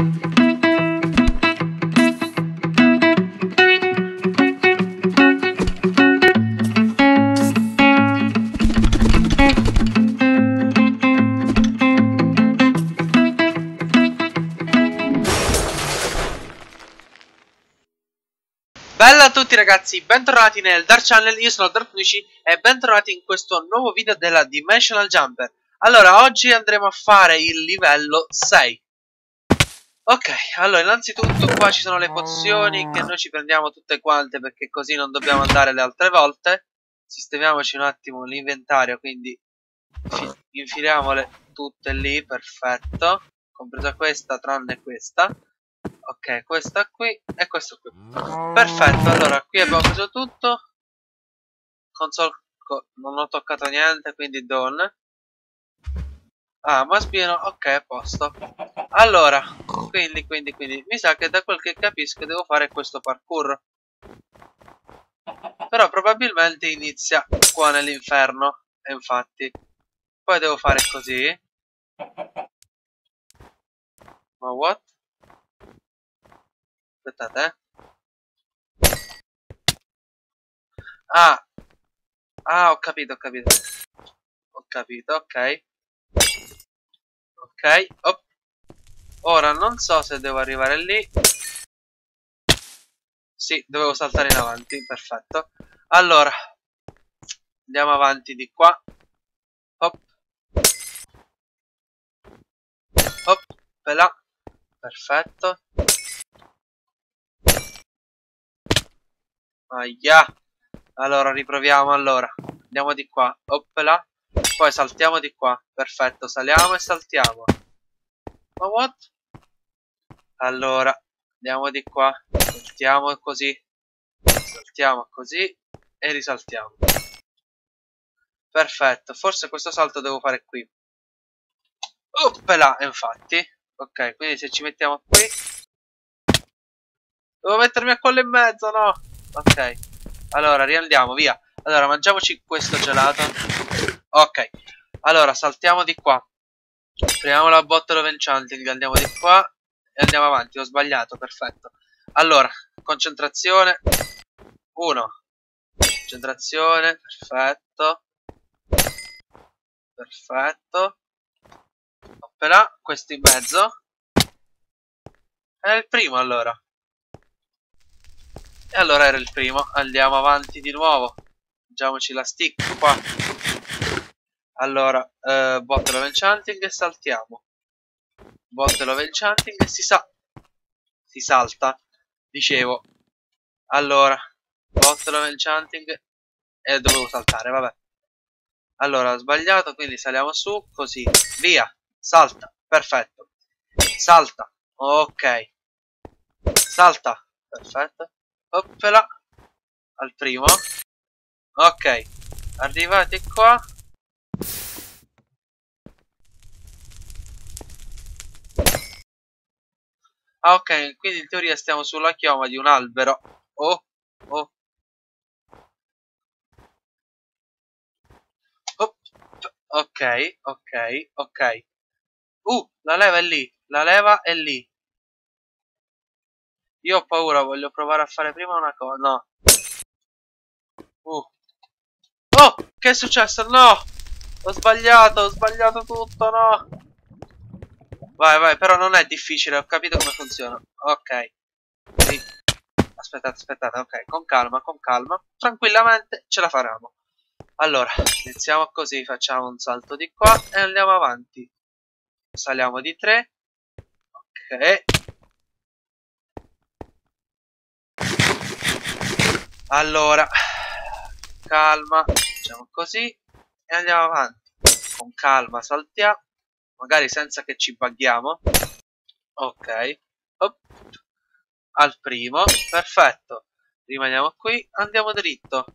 Bella a tutti ragazzi, bentornati nel Dark Channel, io sono Darknuci e bentornati in questo nuovo video della Dimensional Jumper. Allora, oggi andremo a fare il livello 6 Ok, allora innanzitutto qua ci sono le pozioni che noi ci prendiamo tutte quante perché così non dobbiamo andare le altre volte Sistemiamoci un attimo l'inventario, quindi infiliamole tutte lì, perfetto Compresa questa tranne questa Ok, questa qui e questa qui. Perfetto, allora qui abbiamo preso tutto. Console, non ho toccato niente, quindi done. Ah, ma spieno, ok, a posto. Allora, quindi, quindi, quindi, mi sa che da quel che capisco devo fare questo parkour. Però probabilmente inizia qua nell'inferno, e infatti. Poi devo fare così. Ma what? Aspettate, eh. Ah. Ah, ho capito, ho capito. Ho capito, ok. Ok, op. Ora non so se devo arrivare lì. Sì, dovevo saltare in avanti, perfetto. Allora, andiamo avanti di qua. Hop. Hop, là. Perfetto. Aia. Allora, riproviamo allora. Andiamo di qua. Oppela. Poi saltiamo di qua. Perfetto, saliamo e saltiamo. Ma what? Allora, andiamo di qua. Saltiamo così. Saltiamo così. E risaltiamo. Perfetto, forse questo salto devo fare qui. Oppela, infatti. Ok, quindi se ci mettiamo qui. Devo mettermi a quello in mezzo, no? Ok. Allora, riandiamo, via. Allora, mangiamoci questo gelato. Ok. Allora, saltiamo di qua. Prendiamo la bottle of enchanting, andiamo di qua e andiamo avanti. Ho sbagliato, perfetto. Allora, concentrazione. Uno. Concentrazione, perfetto. Perfetto. Oppera, questo in mezzo. È il primo allora. E allora era il primo. Andiamo avanti di nuovo. Mangiamoci la stick qua. Allora, eh, bottle of enchanting e saltiamo. Bottle of enchanting e si sa... Si salta. Dicevo. Allora, bottle of enchanting e dovevo saltare, vabbè. Allora, ho sbagliato, quindi saliamo su, così. Via. Salta. Perfetto. Salta. Ok. Salta. Perfetto. Oppela. Al primo. Ok. Arrivati qua. Ah, ok. Quindi in teoria stiamo sulla chioma di un albero. Oh. Oh. Ok, ok, ok. Uh, la leva è lì. La leva è lì. Io ho paura, voglio provare a fare prima una cosa. No. Uh. Oh, che è successo? No! Ho sbagliato, ho sbagliato tutto, no! Vai, vai, però non è difficile, ho capito come funziona. Ok. Sì. Aspettate, aspettate, ok, con calma, con calma. Tranquillamente ce la faremo. Allora, iniziamo così, facciamo un salto di qua e andiamo avanti. Saliamo di 3. Ok. Allora, calma, facciamo così e andiamo avanti. Con calma saltiamo, magari senza che ci bughiamo. Ok, Op. al primo, perfetto. Rimaniamo qui, andiamo dritto.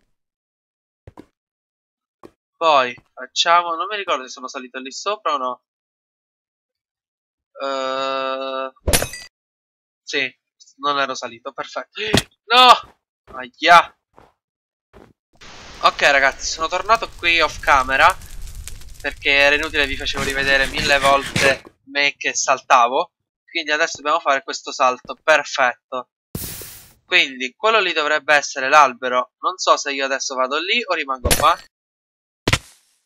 Poi facciamo, non mi ricordo se sono salito lì sopra o no. Uh, sì, non ero salito, perfetto. No! Aia. Ok ragazzi, sono tornato qui off camera perché era inutile vi facevo rivedere mille volte me che saltavo Quindi adesso dobbiamo fare questo salto. Perfetto. Quindi quello lì dovrebbe essere l'albero. Non so se io adesso vado lì o rimango qua.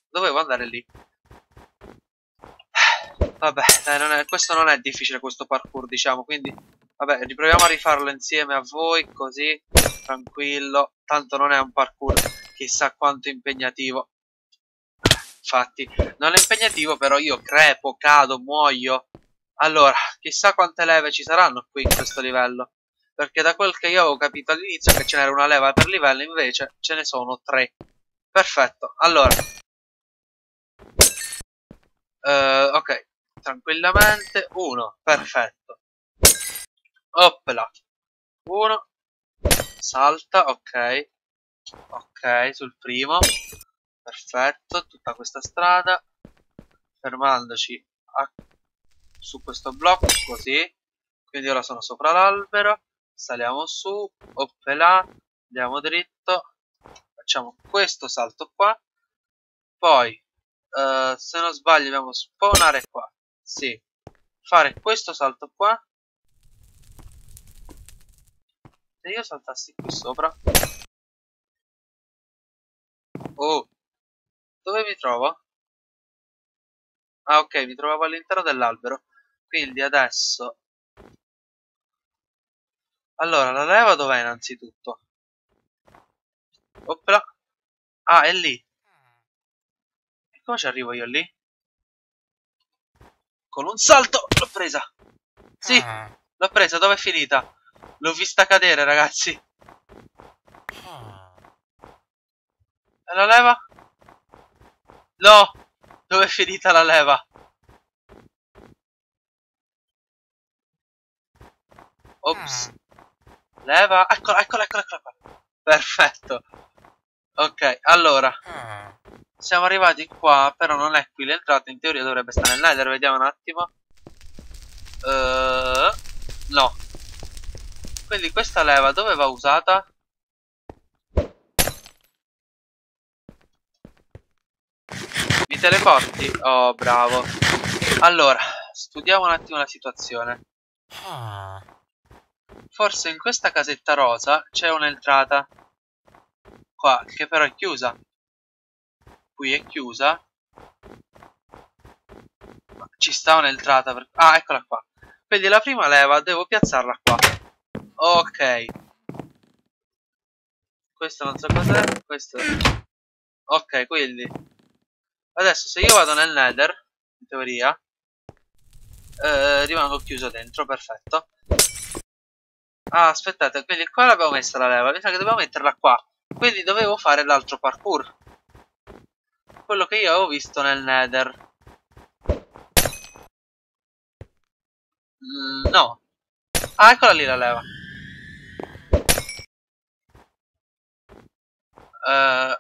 Dovevo andare lì. Vabbè, non è, questo non è difficile questo parkour, diciamo, quindi... Vabbè, riproviamo a rifarlo insieme a voi, così, tranquillo. Tanto non è un parkour chissà quanto impegnativo. Infatti, non è impegnativo, però io crepo, cado, muoio. Allora, chissà quante leve ci saranno qui in questo livello. Perché da quel che io avevo capito all'inizio che ce n'era una leva per livello, invece ce ne sono tre. Perfetto, allora. Uh, ok, tranquillamente. Uno, perfetto. Oppla. Uno. Salta, ok. Ok, sul primo. Perfetto, tutta questa strada. Fermandoci a... su questo blocco, così. Quindi ora sono sopra l'albero. Saliamo su, oppela, andiamo dritto. Facciamo questo salto qua. Poi, uh, se non sbaglio, dobbiamo spawnare qua. Sì. Fare questo salto qua. Se io saltassi qui sopra. Oh. Dove mi trovo? Ah ok, mi trovavo all'interno dell'albero. Quindi adesso... Allora, la leva dov'è innanzitutto? Oppla. Ah, è lì. E come ci arrivo io lì? Con un salto l'ho presa. Sì, l'ho presa. Dove è finita? L'ho vista cadere, ragazzi. E la leva? No! Dove è finita la leva? Ops. Leva. Eccola, eccola, eccola, eccola. Perfetto. Ok, allora. Siamo arrivati qua, però non è qui l'entrata, in teoria dovrebbe stare nel nether, vediamo un attimo. Uh, no. Quindi questa leva dove va usata? Mi teleporti? Oh, bravo. Allora, studiamo un attimo la situazione. Forse in questa casetta rosa c'è un'entrata. Qua, che però è chiusa qui è chiusa ci sta un'entrata per... ah eccola qua quindi la prima leva devo piazzarla qua ok questo non so cos'è questo ok quindi adesso se io vado nel nether in teoria eh, rimango chiuso dentro perfetto ah aspettate quindi qua l'abbiamo messa la leva mi sa che dobbiamo metterla qua quindi dovevo fare l'altro parkour quello che io avevo visto nel nether. Mm, no. Ah, eccola lì la leva. Uh,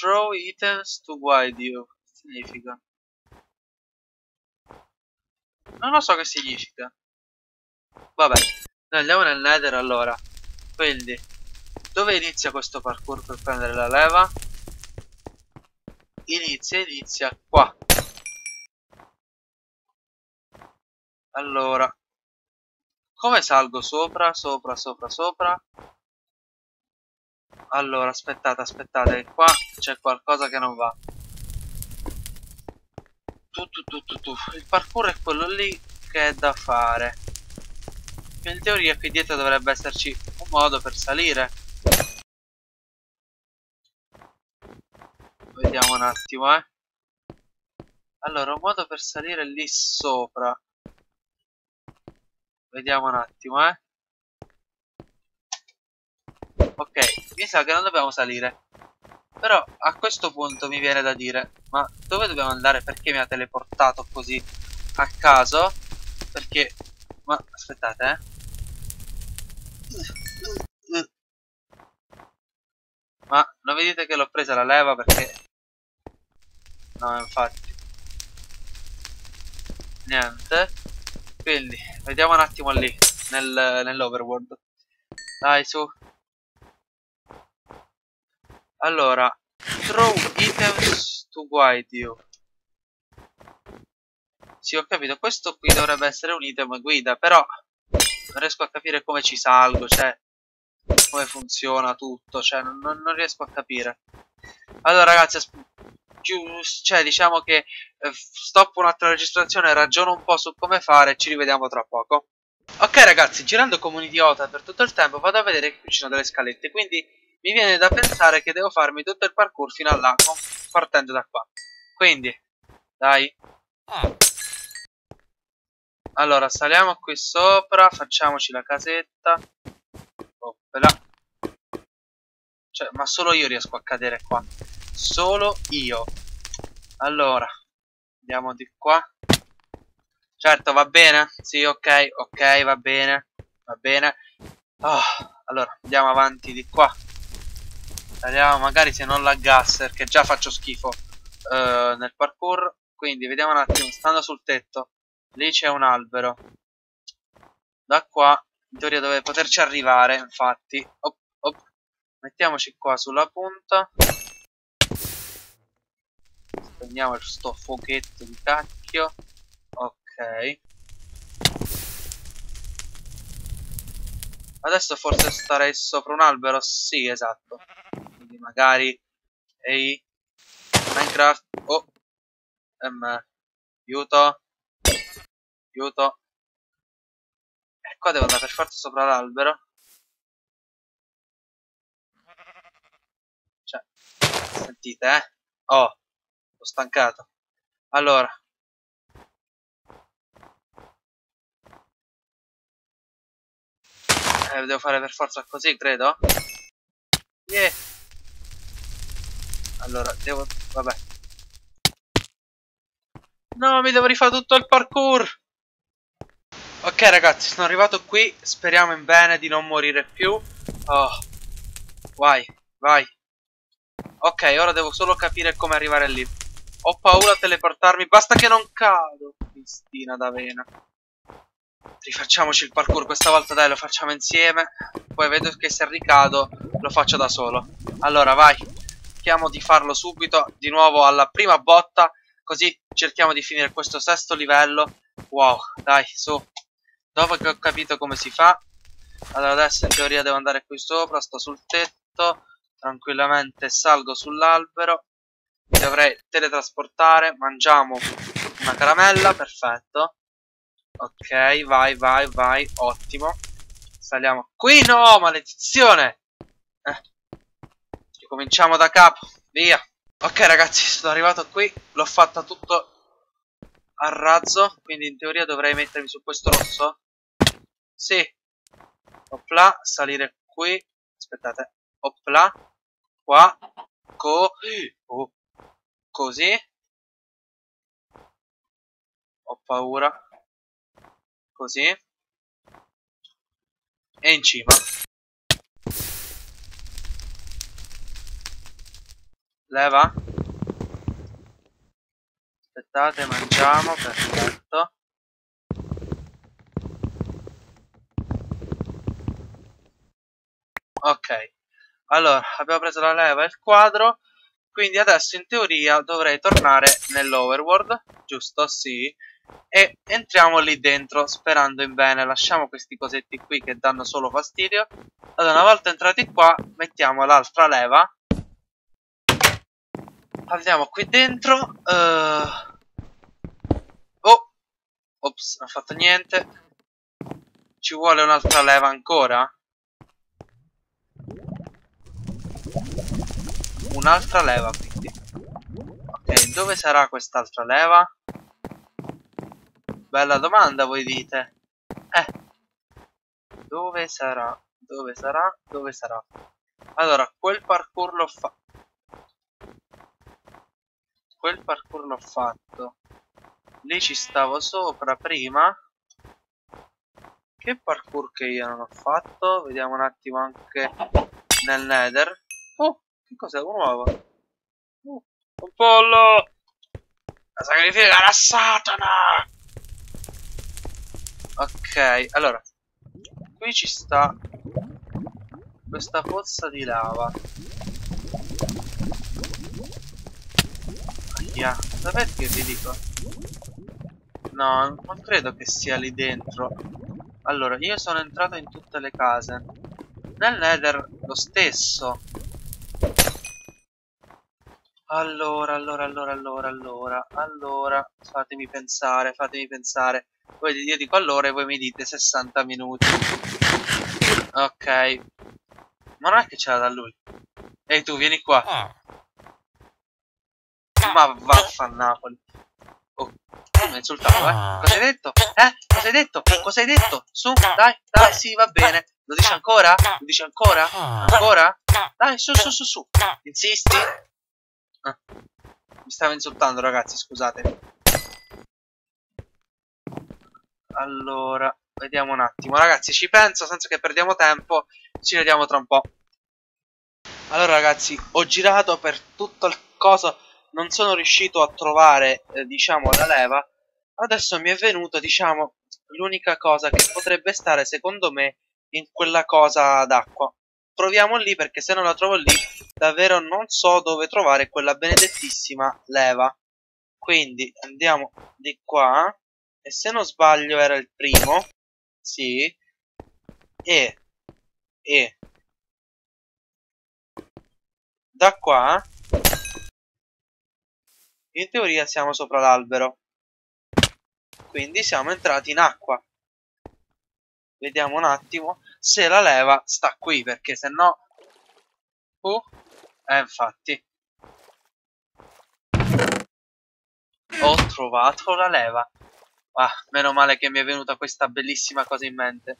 throw items to guide you. Significa? Non lo so che significa. Vabbè. Noi andiamo nel nether allora. Quindi, dove inizia questo parkour per prendere la leva? inizia inizia qua allora come salgo sopra sopra sopra sopra allora aspettate aspettate qua c'è qualcosa che non va tu, tu, tu, tu, tu. il parkour è quello lì che è da fare in teoria qui dietro dovrebbe esserci un modo per salire Vediamo un attimo, eh. Allora, un modo per salire lì sopra. Vediamo un attimo, eh. Ok, mi sa che non dobbiamo salire. Però a questo punto mi viene da dire, ma dove dobbiamo andare? Perché mi ha teleportato così a caso? Perché... Ma aspettate, eh. Ma non vedete che l'ho presa la leva perché No, infatti. Niente. Quindi, vediamo un attimo lì, nel, nell'overworld. Dai, su. Allora, throw items to guide you. Sì, ho capito, questo qui dovrebbe essere un item guida, però non riesco a capire come ci salgo, cioè come funziona tutto, cioè non, non riesco a capire. Allora ragazzi, cioè diciamo che eh, stoppo un'altra registrazione, ragiono un po' su come fare ci rivediamo tra poco. Ok ragazzi, girando come un idiota per tutto il tempo vado a vedere che qui ci sono delle scalette, quindi mi viene da pensare che devo farmi tutto il parkour fino a là, partendo da qua. Quindi, dai. Allora, saliamo qui sopra, facciamoci la casetta. Oppela. Cioè, ma solo io riesco a cadere qua. Solo io. Allora, andiamo di qua. Certo, va bene? Sì, ok, ok, va bene. Va bene. Oh, allora, andiamo avanti di qua. Vediamo magari se non laggasse, perché già faccio schifo uh, nel parkour. Quindi, vediamo un attimo, stando sul tetto. Lì c'è un albero. Da qua, in teoria dove poterci arrivare, infatti. Op, op. Mettiamoci qua sulla punta. Spegniamo sto fuochetto di cacchio. Ok. Adesso forse starei sopra un albero? Sì, esatto. Magari... Ehi... Minecraft... Oh! M... Aiuto! Aiuto! E qua devo andare per forza sopra l'albero. Cioè... Sentite, eh? Oh! Sono stancato. Allora, Eh, devo fare per forza così, credo. Yeah. Allora, devo... Vabbè. No, mi devo rifare tutto il parkour. Ok, ragazzi, sono arrivato qui. Speriamo in bene di non morire più. Oh. Vai, vai. Ok, ora devo solo capire come arrivare lì. Ho paura a teleportarmi. Basta che non cado. Cristina d'avena. Rifacciamoci il parkour questa volta dai lo facciamo insieme Poi vedo che se ricado lo faccio da solo Allora vai Cerchiamo di farlo subito Di nuovo alla prima botta Così cerchiamo di finire questo sesto livello Wow dai su Dopo che ho capito come si fa Allora adesso in teoria devo andare qui sopra Sto sul tetto Tranquillamente salgo sull'albero Dovrei teletrasportare Mangiamo una caramella Perfetto Ok, vai, vai, vai. Ottimo. Saliamo qui. No, maledizione. Eh. Ricominciamo da capo. Via. Ok, ragazzi, sono arrivato qui. L'ho fatta tutto a razzo. Quindi in teoria dovrei mettermi su questo rosso. Sì. Opla, salire qui. Aspettate. Opla. Qua. Co. Oh. Così. Ho paura così e in cima leva. Aspettate mangiamo perfetto. Ok. Allora abbiamo preso la leva e il quadro. Quindi adesso in teoria dovrei tornare nell'overworld giusto? sì. E entriamo lì dentro sperando in bene. Lasciamo questi cosetti qui che danno solo fastidio. Allora una volta entrati qua mettiamo l'altra leva andiamo qui dentro uh... oh ops non ho fatto niente ci vuole un'altra leva ancora un'altra leva quindi ok dove sarà quest'altra leva Bella domanda voi dite. Eh. Dove sarà? Dove sarà? Dove sarà? Allora, quel parkour l'ho fatto. Quel parkour l'ho fatto. Lì ci stavo sopra prima. Che parkour che io non ho fatto? Vediamo un attimo anche nel nether. Oh, che cos'è? Un uovo. Uh, un pollo! La sacrifica la Satana! Ok, allora Qui ci sta Questa pozza di lava Ahia Sapete che vi dico? No, non credo che sia lì dentro. Allora, io sono entrato in tutte le case. Nel nether lo stesso. Allora, allora, allora, allora, allora, allora, fatemi pensare, fatemi pensare. Voi, io dico allora e voi mi dite 60 minuti. Ok. Ma non è che c'era da lui. Ehi tu, vieni qua. Ma vaffannapoli. Oh, mi ha insultato, eh. Ah. Cosa hai detto? Eh? Cosa hai detto? Cosa hai detto? Su, dai, dai, sì, va bene. Lo dici ancora? Lo dici ancora? Ah. Ancora? Dai, su, su, su, su. Insisti? Ah. Mi stava insultando, ragazzi, scusate. Allora, vediamo un attimo. Ragazzi, ci penso senza che perdiamo tempo. Ci vediamo tra un po'. Allora, ragazzi, ho girato per tutto il coso non sono riuscito a trovare, eh, diciamo, la leva, adesso mi è venuto, diciamo, l'unica cosa che potrebbe stare, secondo me, in quella cosa d'acqua. Proviamo lì, perché se non la trovo lì, davvero non so dove trovare quella benedettissima leva. Quindi, andiamo di qua, e se non sbaglio era il primo, sì, e, e, da qua in teoria siamo sopra l'albero. Quindi siamo entrati in acqua. Vediamo un attimo se la leva sta qui, perché se no... Uh, eh, infatti. Ho trovato la leva. Ah, meno male che mi è venuta questa bellissima cosa in mente.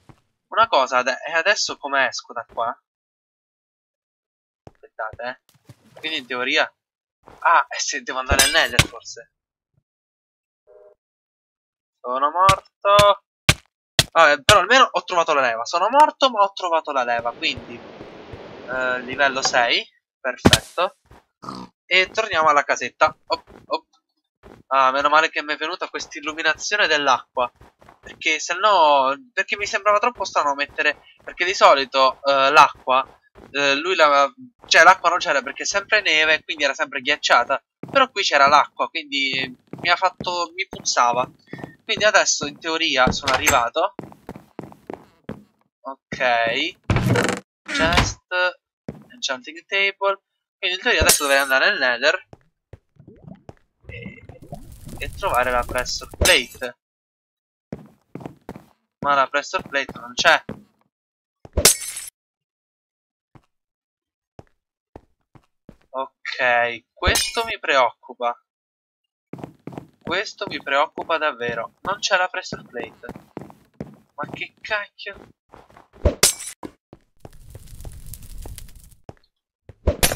Una cosa, e adesso come esco da qua? Aspettate, eh. Quindi in teoria Ah, eh sì, devo andare nel nether forse. Sono morto. Vabbè, però almeno ho trovato la leva. Sono morto ma ho trovato la leva, quindi... Eh, livello 6. Perfetto. E torniamo alla casetta. Oh, oh. Ah, meno male che mi è venuta questa illuminazione dell'acqua. Perché se no... Perché mi sembrava troppo strano mettere... Perché di solito eh, l'acqua eh, lui la... Cioè l'acqua non c'era perché è sempre neve, quindi era sempre ghiacciata. Però qui c'era l'acqua, quindi mi ha fatto... mi puzzava. Quindi adesso in teoria sono arrivato. Ok. Chest. Enchanting table. Quindi in teoria adesso dovrei andare nel nether. E, e trovare la pressure plate. Ma la pressure plate non c'è. Ok, questo mi preoccupa. Questo mi preoccupa davvero. Non c'è la pressure plate. Ma che cacchio?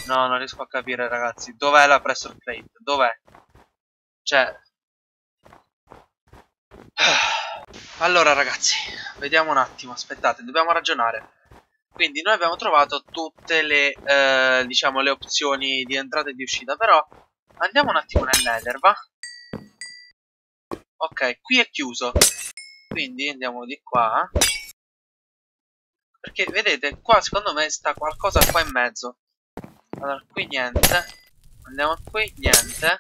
No, non riesco a capire, ragazzi. Dov'è la pressure plate? Dov'è? Cioè... Allora, ragazzi, vediamo un attimo. Aspettate, dobbiamo ragionare. Quindi noi abbiamo trovato tutte le, eh, diciamo, le opzioni di entrata e di uscita, però andiamo un attimo nel nether, va? Ok, qui è chiuso, quindi andiamo di qua. Perché vedete, qua secondo me sta qualcosa qua in mezzo. Allora, qui niente. Andiamo qui, niente.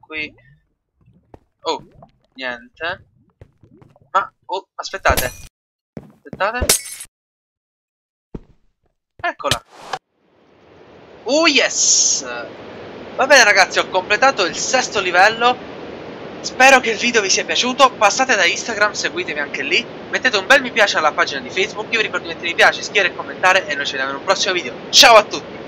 Qui. Oh, niente. Ma, oh, aspettate. Aspettate. Eccola. Oh yes! Va bene ragazzi, ho completato il sesto livello. Spero che il video vi sia piaciuto, passate da Instagram, seguitemi anche lì, mettete un bel mi piace alla pagina di Facebook, io vi ricordo di mettere mi piace, iscrivere e commentare e noi ci vediamo in un prossimo video. Ciao a tutti!